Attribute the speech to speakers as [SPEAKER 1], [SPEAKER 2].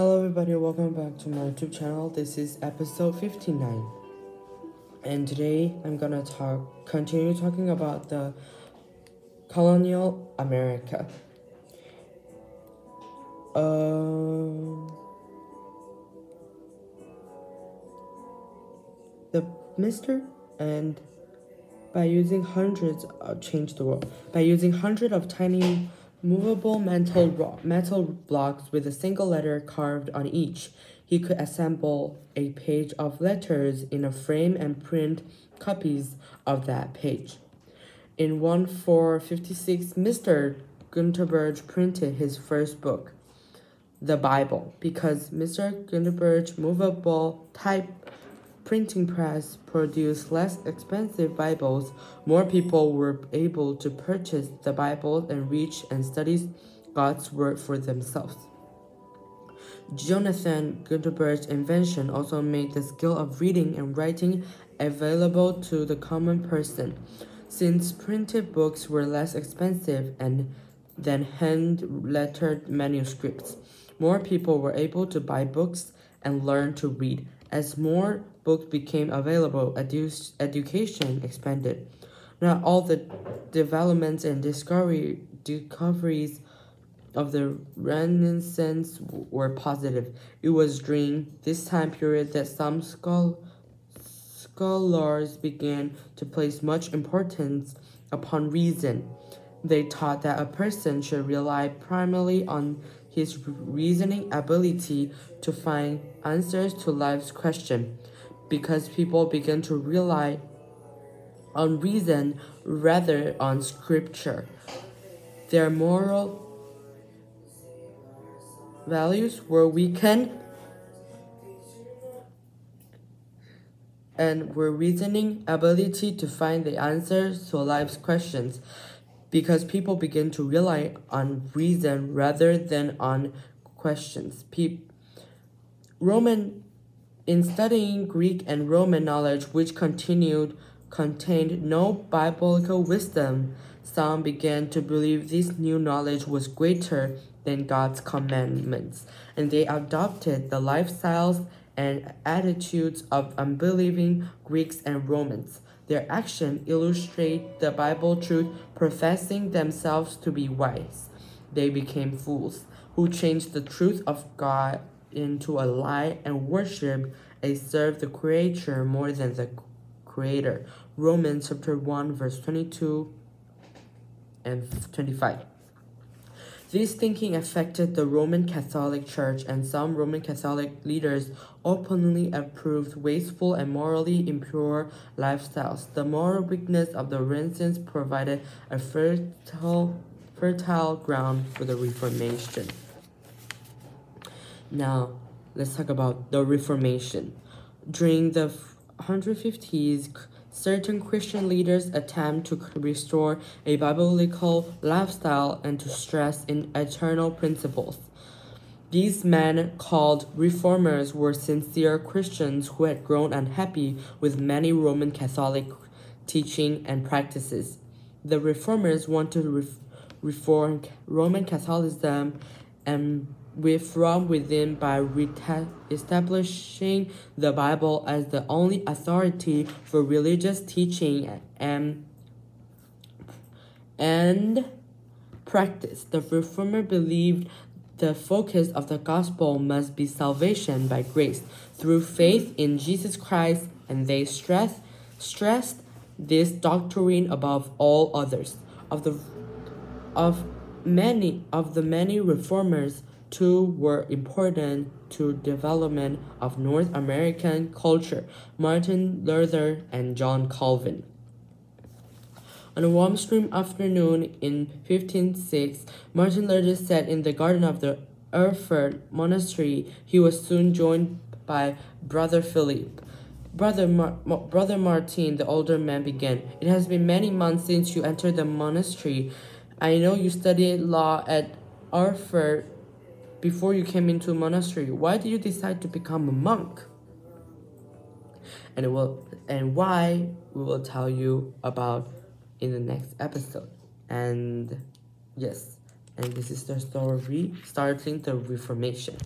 [SPEAKER 1] Hello everybody, welcome back to my YouTube channel. This is episode 59. And today I'm gonna talk continue talking about the colonial America. Uh, the Mr. and by using hundreds of change the world by using hundreds of tiny movable metal metal blocks with a single letter carved on each. He could assemble a page of letters in a frame and print copies of that page. In 1456 mr gutenberg printed his first book the bible because mr gutenberg's movable type printing press produced less expensive Bibles, more people were able to purchase the Bible and read and study God's Word for themselves. Jonathan Gutenberg's invention also made the skill of reading and writing available to the common person. Since printed books were less expensive and than hand-lettered manuscripts, more people were able to buy books and learn to read. As more books became available, edu- education expanded. Not all the developments and discovery, discoveries of the Renaissance were positive. It was during this time period that some schol- scholars began to place much importance upon reason. They taught that a person should rely primarily on his reasoning ability to find answers to life's question because people begin to rely on reason rather on scripture. Their moral values were weakened and were reasoning ability to find the answers to life's questions because people begin to rely on reason rather than on questions. Pe- Roman in studying Greek and Roman knowledge which continued contained no biblical wisdom, some began to believe this new knowledge was greater than God's commandments, and they adopted the lifestyles and attitudes of unbelieving Greeks and Romans. Their action illustrate the Bible truth, professing themselves to be wise. They became fools who changed the truth of God into a lie and worship and served the creature more than the creator. Romans chapter 1 verse 22 and 25. This thinking affected the Roman Catholic Church, and some Roman Catholic leaders openly approved wasteful and morally impure lifestyles. The moral weakness of the Renaissance provided a fertile, fertile ground for the Reformation. Now, let's talk about the Reformation. During the 150s, certain Christian leaders attempt to restore a biblical lifestyle and to stress in eternal principles. These men, called reformers, were sincere Christians who had grown unhappy with many Roman Catholic teaching and practices. The reformers wanted to reform Roman Catholicism and from within by establishing the Bible as the only authority for religious teaching and and practice. The reformer believed the focus of the gospel must be salvation by grace through faith in Jesus Christ, and they stress, stressed this doctrine above all others. Of the of many of the many reformers Two were important to development of North American culture, Martin Luther and John Calvin. On a warm spring afternoon in 1506, Martin Luther sat in the garden of the Erfurt monastery. He was soon joined by Brother Philip. Brother, Mar Brother Martin, the older man, began. It has been many months since you entered the monastery. I know you studied law at Erfurt before you came into a monastery? Why did you decide to become a monk? And will and why we will tell you about in the next episode. And yes, and this is the story starting the Reformation.